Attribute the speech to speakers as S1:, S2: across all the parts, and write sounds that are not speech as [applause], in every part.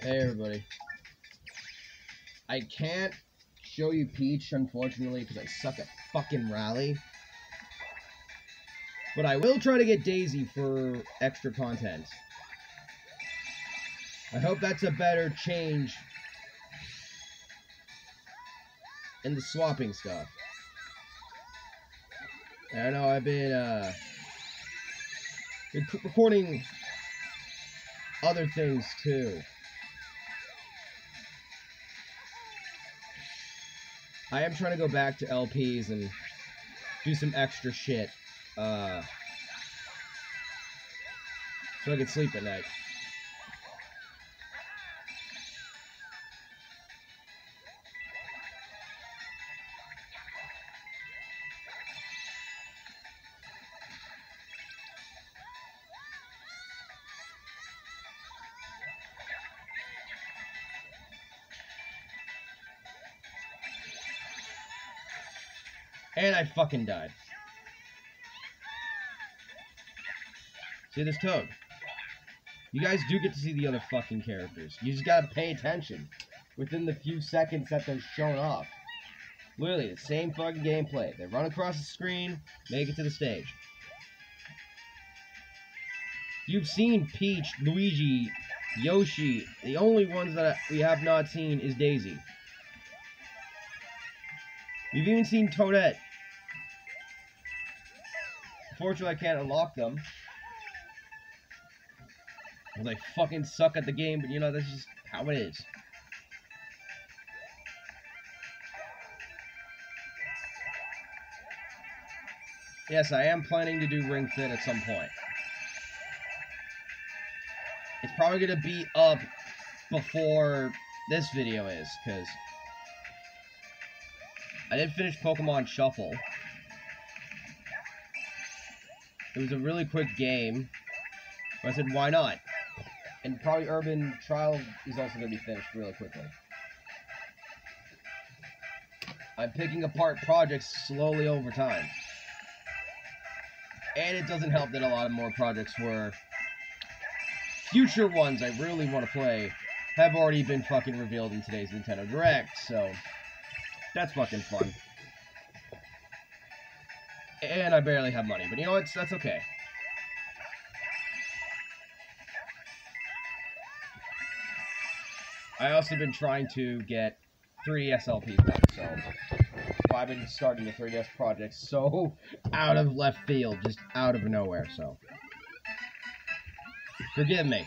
S1: Hey everybody. I can't show you Peach, unfortunately, because I suck at fucking Rally. But I will try to get Daisy for extra content. I hope that's a better change in the swapping stuff. I know I've been, uh, recording other things too. I am trying to go back to LPs and do some extra shit, uh, so I can sleep at night. And I fucking died. See this toad? You guys do get to see the other fucking characters. You just gotta pay attention within the few seconds that they're shown off. Literally, the same fucking gameplay. They run across the screen, make it to the stage. You've seen Peach, Luigi, Yoshi. The only ones that we have not seen is Daisy. We've even seen Toadette. Unfortunately, I can't unlock them. Well, they fucking suck at the game, but you know, that's just how it is. Yes, I am planning to do Ring Fit at some point. It's probably going to be up before this video is, because I did finish Pokemon Shuffle. It was a really quick game. I said, why not? And probably Urban Trial is also going to be finished really quickly. I'm picking apart projects slowly over time. And it doesn't help that a lot of more projects were future ones I really want to play have already been fucking revealed in today's Nintendo Direct, so that's fucking fun. And I barely have money, but you know what? That's okay. I also been trying to get 3DS LPs done, so I've been starting the 3DS project so out of left field, just out of nowhere, so forgive me.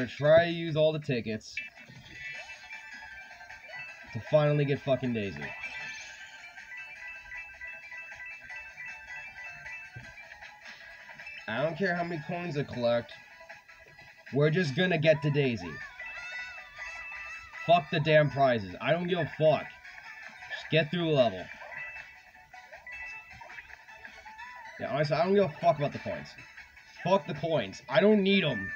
S1: Gonna try to use all the tickets to finally get fucking Daisy. I don't care how many coins I collect. We're just gonna get to Daisy. Fuck the damn prizes. I don't give a fuck. Just get through the level. Yeah, honestly, I don't give a fuck about the coins. Fuck the coins. I don't need them.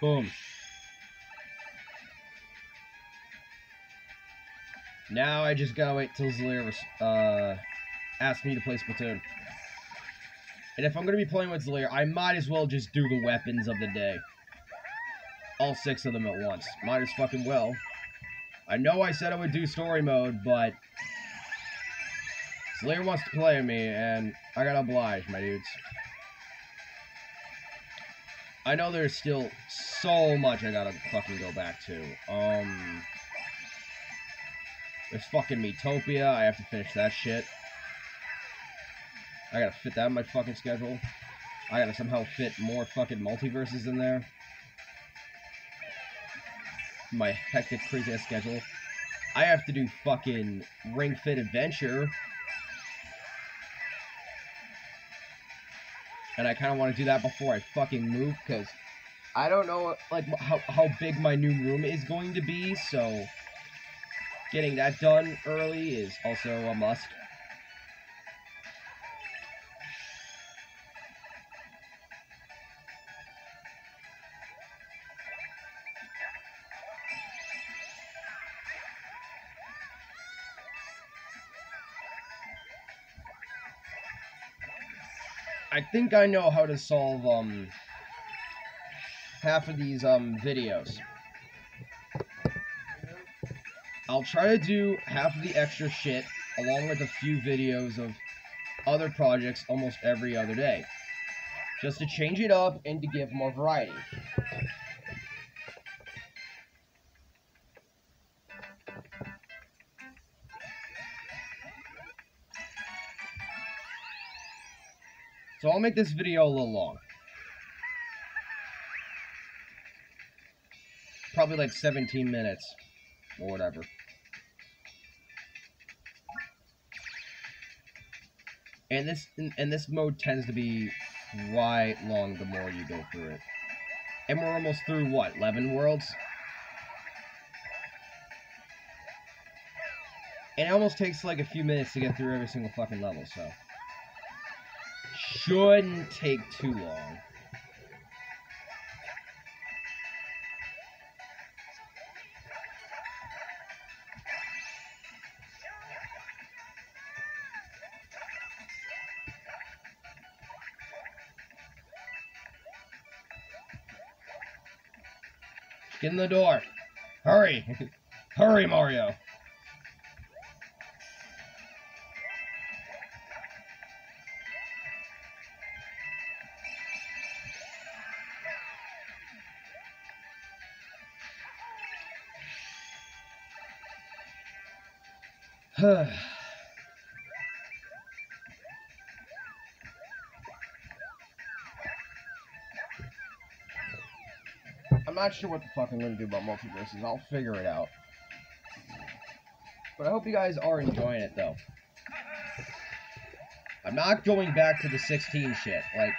S1: Boom. Now I just gotta wait till Zalear uh, asks me to play Splatoon. And if I'm gonna be playing with Zalear, I might as well just do the weapons of the day. All six of them at once. Might as fucking well. I know I said I would do story mode, but Zalear wants to play with me, and I gotta oblige, my dudes. I know there's still so much I gotta fucking go back to. Um, there's fucking Miitopia. I have to finish that shit. I gotta fit that in my fucking schedule. I gotta somehow fit more fucking multiverses in there. My hectic, crazy ass schedule. I have to do fucking Ring Fit Adventure. And I kind of want to do that before I fucking move, because I don't know like how how big my new room is going to be, so getting that done early is also a must. I think I know how to solve um half of these um videos. I'll try to do half of the extra shit along with a few videos of other projects almost every other day. Just to change it up and to give more variety. I'll make this video a little long. Probably like 17 minutes or whatever. And this and this mode tends to be quite long the more you go through it. And we're almost through what, 11 worlds? And it almost takes like a few minutes to get through every single fucking level, so shouldn't take too long. Get in the door. Hurry. [laughs] Hurry, Mario. [sighs] I'm not sure what the fuck I'm gonna do about multiverses. I'll figure it out. But I hope you guys are enjoying it, though. I'm not going back to the 16 shit. Like,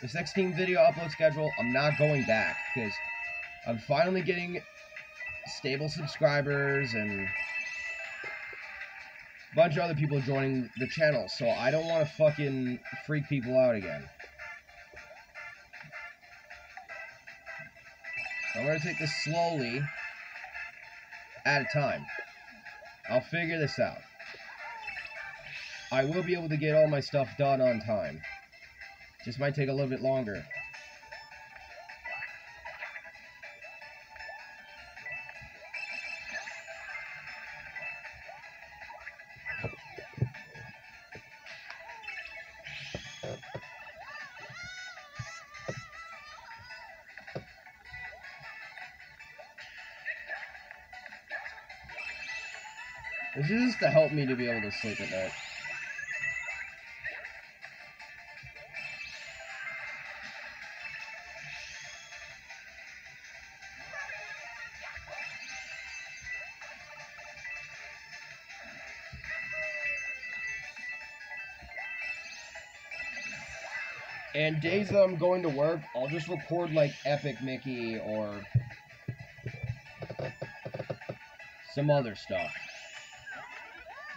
S1: the 16 video upload schedule, I'm not going back, because I'm finally getting stable subscribers and bunch of other people joining the channel, so I don't want to fucking freak people out again. I'm going to take this slowly at a time. I'll figure this out. I will be able to get all my stuff done on time. Just might take a little bit longer. This is just to help me to be able to sleep at night. And days that I'm going to work, I'll just record like Epic Mickey or some other stuff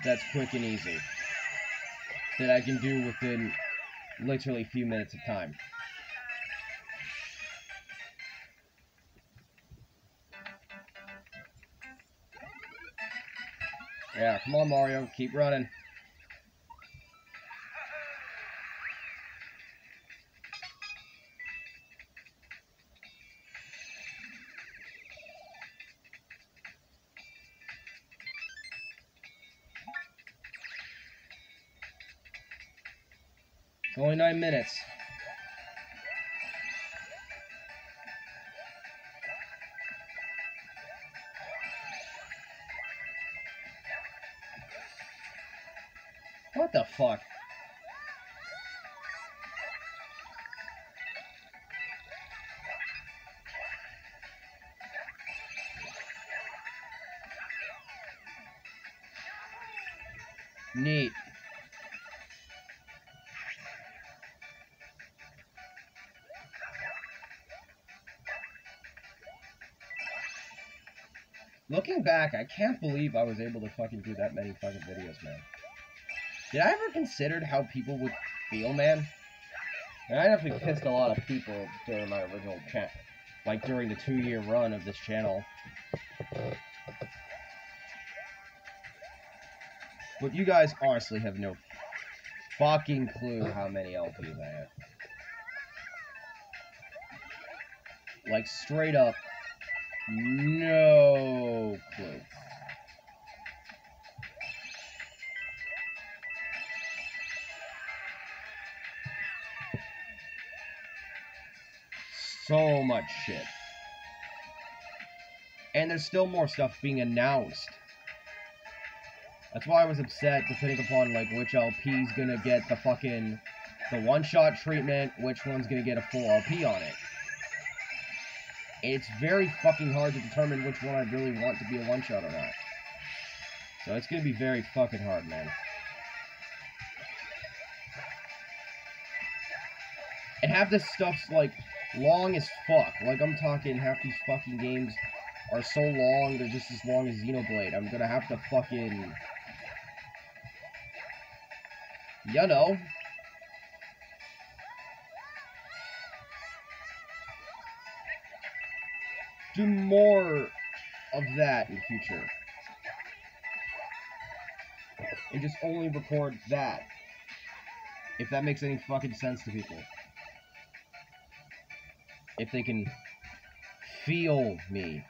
S1: that's quick and easy that I can do within literally a few minutes of time. Yeah, come on Mario, keep running. Only nine minutes. What the fuck? Neat. Looking back, I can't believe I was able to fucking do that many fucking videos, man. Did I ever consider how people would feel, man? And I definitely pissed a lot of people during my original chat, like during the two-year run of this channel. But you guys honestly have no fucking clue how many LPs I have. Like, straight up, no clue. So much shit. And there's still more stuff being announced. That's why I was upset, depending upon, like, which LP's gonna get the fucking... The one-shot treatment, which one's gonna get a full LP on it. It's very fucking hard to determine which one I really want to be a one-shot or not. So it's gonna be very fucking hard, man. And half this stuff's, like, long as fuck. Like, I'm talking half these fucking games are so long, they're just as long as Xenoblade. I'm gonna have to fucking... You know. Do more of that in the future. And just only record that. If that makes any fucking sense to people. If they can feel me.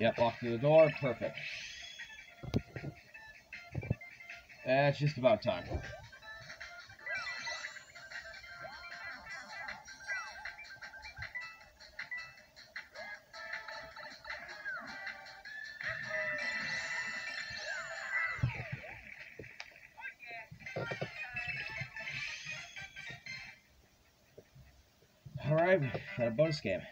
S1: Yep, walk through the door. Perfect. That's just about time. Alright, got a bonus game.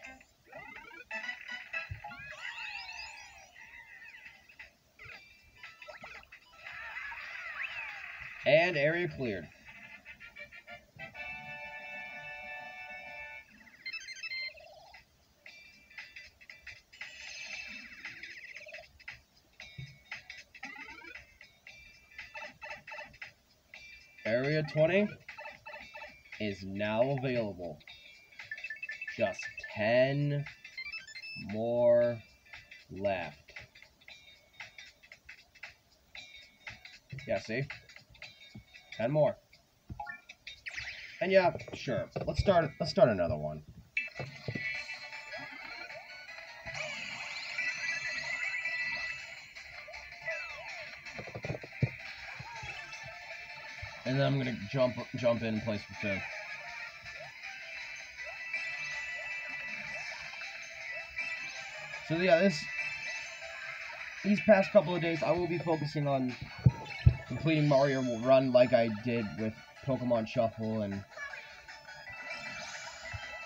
S1: And area cleared. Area 20 is now available. Just 10 more left. Yeah, see? Ten more. And yeah, sure. Let's start let's start another one. And then I'm gonna jump jump in and play Splatoon. So yeah, this these past couple of days I will be focusing on completing Mario will Run like I did with Pokemon Shuffle and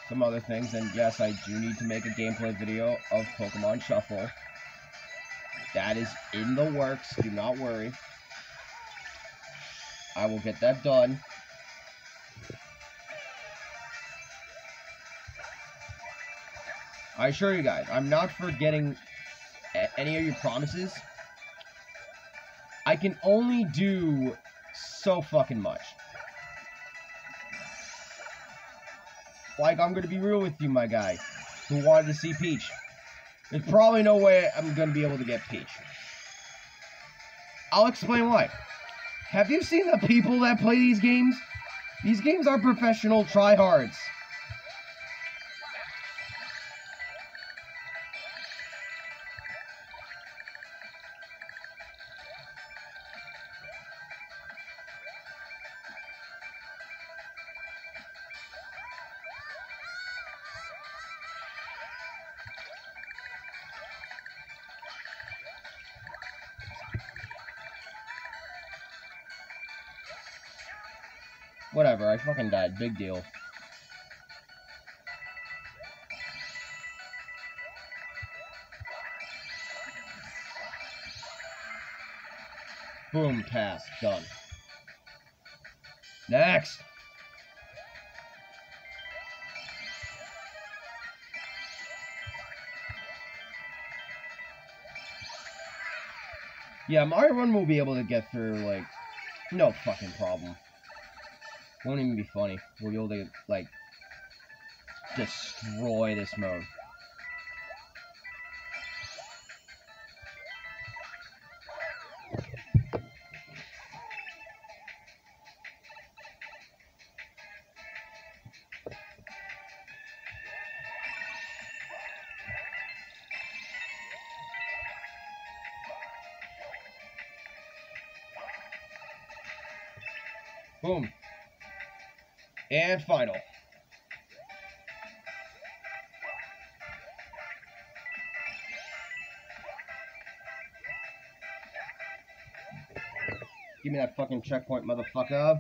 S1: some other things. And yes, I do need to make a gameplay video of Pokemon Shuffle. That is in the works. Do not worry. I will get that done. I assure you guys, I'm not forgetting any of your promises. I can only do so fucking much. Like, I'm gonna be real with you, my guy, who wanted to see Peach. There's probably no way I'm gonna be able to get Peach. I'll explain why. Have you seen the people that play these games? These games are professional tryhards. Fucking died. Big deal. Boom, pass. Done. Next! Yeah, Mario Run will be able to get through, like, no fucking problem. Won't even be funny. We'll be able to, like, destroy this mode. Boom. And final. Give me that fucking checkpoint, motherfucker.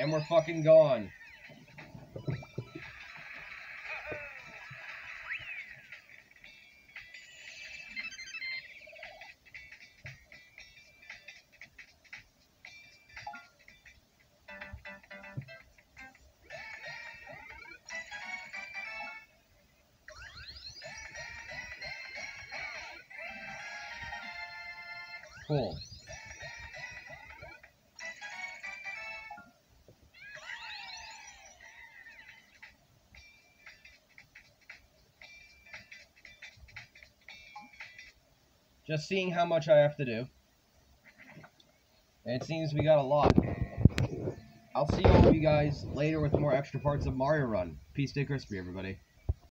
S1: And we're fucking gone. Cool. Just seeing how much I have to do. It seems we got a lot. I'll see all of you guys later with more extra parts of Mario Run. Peace, stay crispy, everybody.